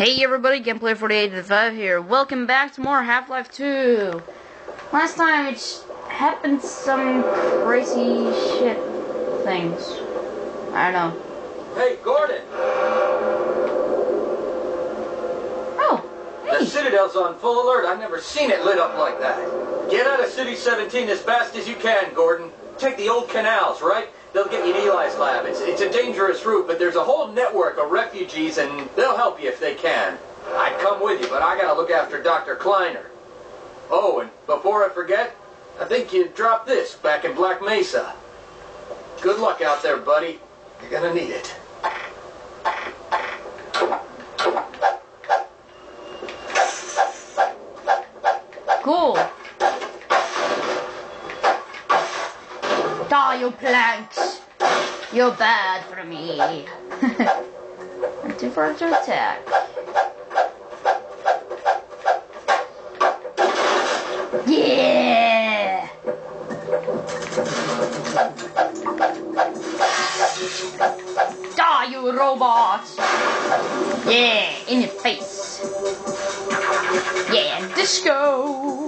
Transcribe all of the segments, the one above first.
Hey everybody, Gameplay 48 here. Welcome back to more Half-Life 2. Last time it happened some crazy shit things. I don't know. Hey, Gordon! Oh, The! Citadel's on full alert. I've never seen it lit up like that. Get out of City 17 as fast as you can, Gordon. Take the old canals, right? They'll get you to Eli's lab. It's, it's a dangerous route, but there's a whole network of refugees, and they'll help you if they can. I'd come with you, but I gotta look after Dr. Kleiner. Oh, and before I forget, I think you dropped this back in Black Mesa. Good luck out there, buddy. You're gonna need it. Die, you planks! You're bad for me. I'm too far to attack. Yeah! Die, you robots! Yeah, in your face. Yeah, disco!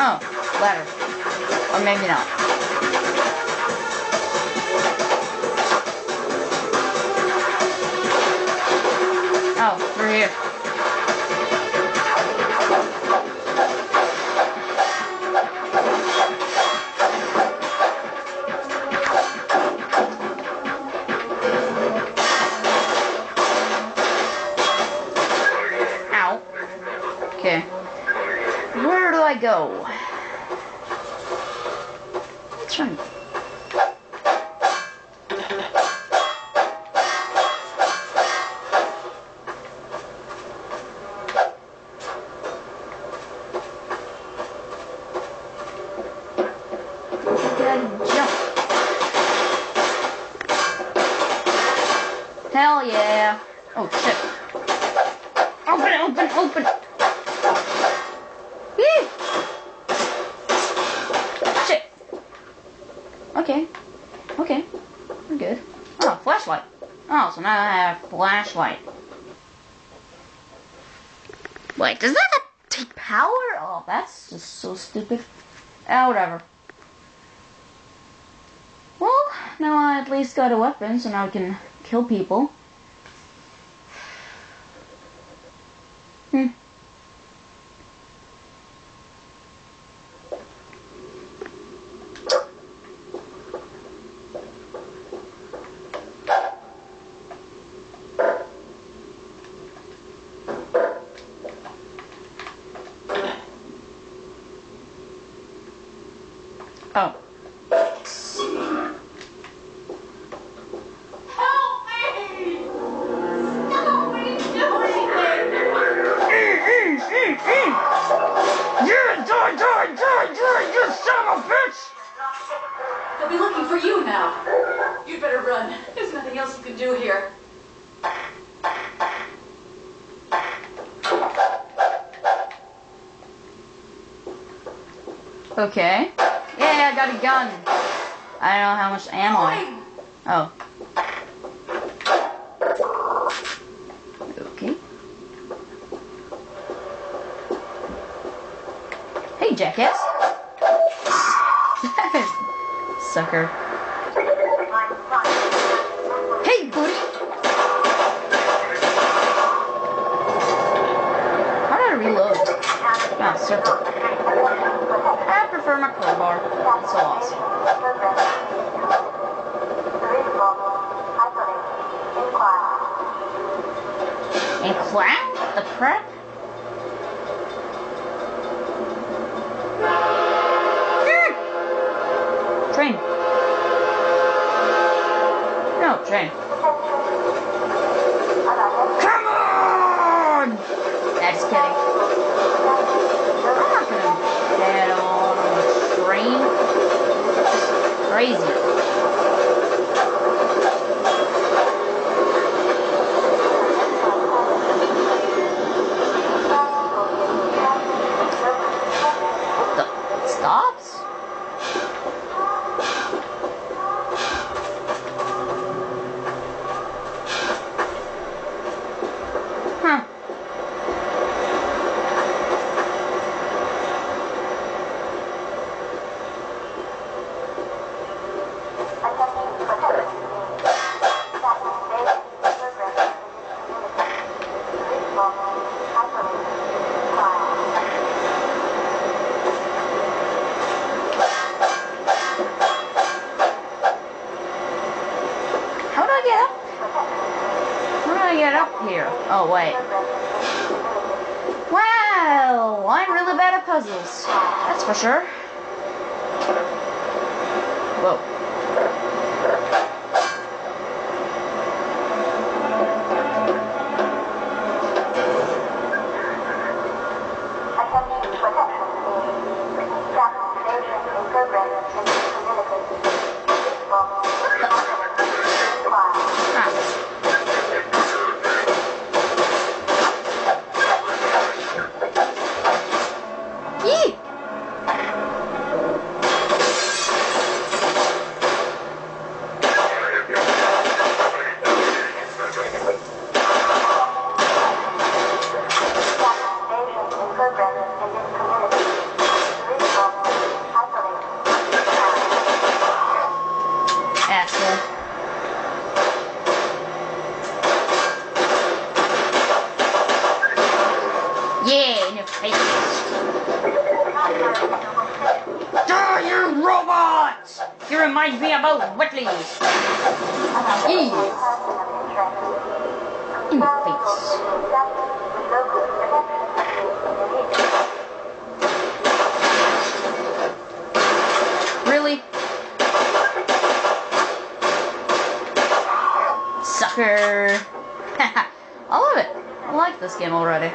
Oh, ladder. Or maybe not. Oh, we're here. Ow. Okay. Where do I go? Let's try. Hell yeah. Oh shit. Open, open, open. Shit. Okay. Okay. We're good. Oh, flashlight. Oh, so now I have flashlight. Wait, does that take power? Oh, that's just so stupid. Ah, whatever. Well, now I at least got a weapon, so now I can kill people. Hmm. Oh. Help me! Help me do anything! Yeah, die, die, die, die, you son of a bitch! They'll be looking for you now. You'd better run. There's nothing else you can do here. Okay. Yeah, I got a gun. I don't know how much ammo. Oh. Okay. Hey, jackass. Sucker. Hey, buddy. How did I reload? Ah, circle. Prefer my crowbar. So awesome. The crap? Hmm. Train. No, train. Come on! Just kidding. Crazy. The it stops? Huh. How do I get up? How do I get up here? Oh, wait. Wow, I'm really bad at puzzles. That's for sure. Face. Mm, really? Sucker. I love it. I like this game already.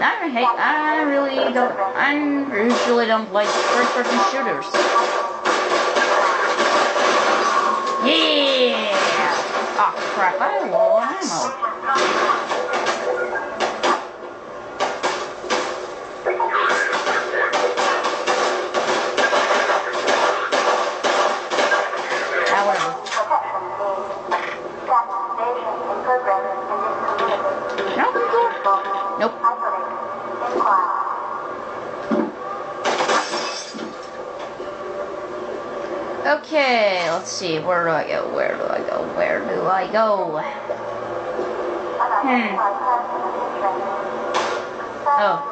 I hate. I really don't. I usually don't like first-person shooters. Yeah. Oh crap! I have low ammo. However, no, go. Nope. Okay, let's see. Where do I go? Where do I go? Where do I go? Hmm. Oh.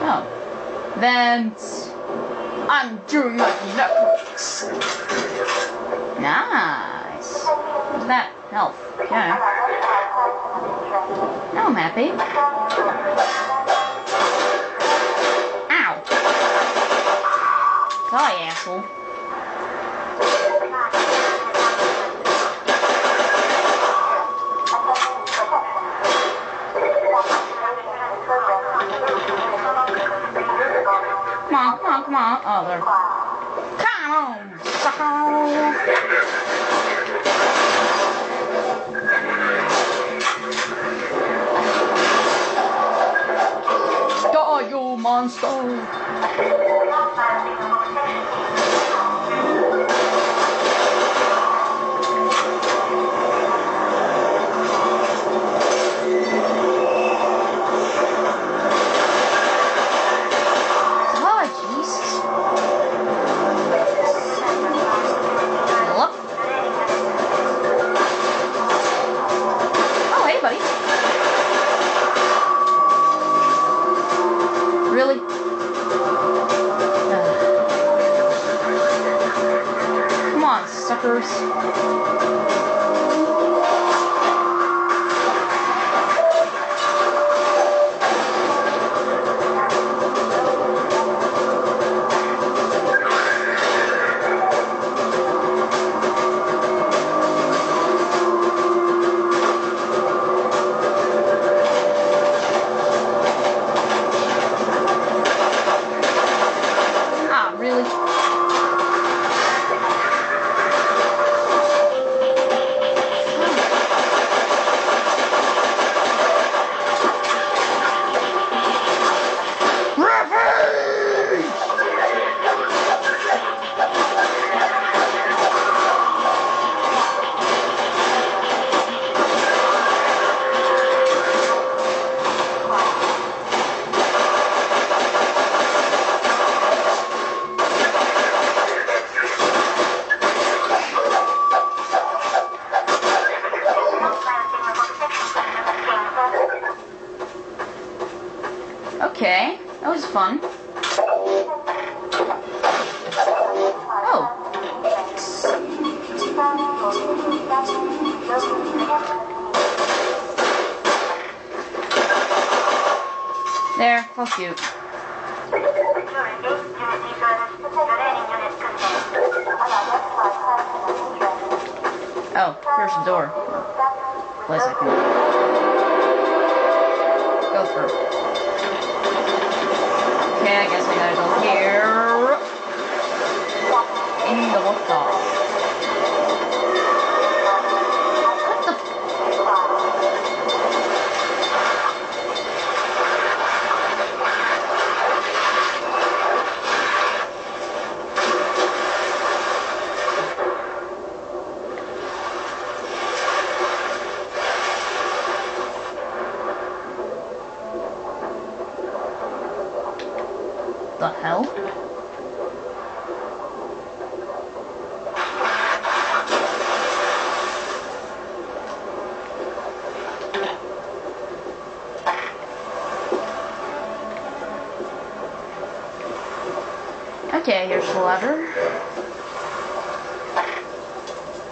Oh. I'm doing my networks. Nice. What's that? Health. Okay. Now I'm happy. Ow. Sorry, asshole. Suckers. There, fuck you. Oh, here's the door. Place I can go through. Okay, I guess I gotta go here. In the water. What the? The hell? Okay, here's the lever.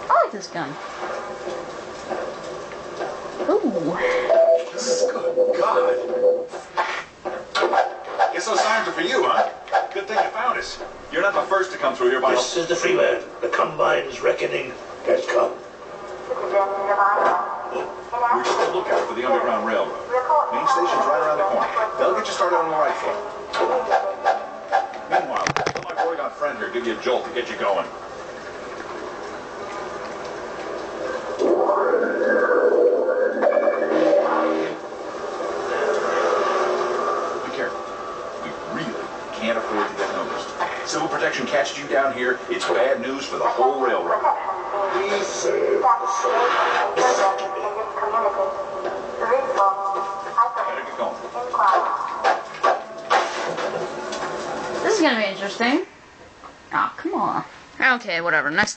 I like this gun. Ooh. Good God. Guess those signs are for you, huh? Good thing you found us. You're not the first to come through here by This is the Freeman. The Combine's reckoning has come. We're just a lookout for the Underground Railroad. Main station's right around the corner. They'll get you started on the right foot. Meanwhile, my Oregon friend here give you a jolt to get you going. Down here, it's bad news for the whole railroad. We serve the same. Better get going. This is gonna be interesting. Oh, come on. Okay, whatever. Next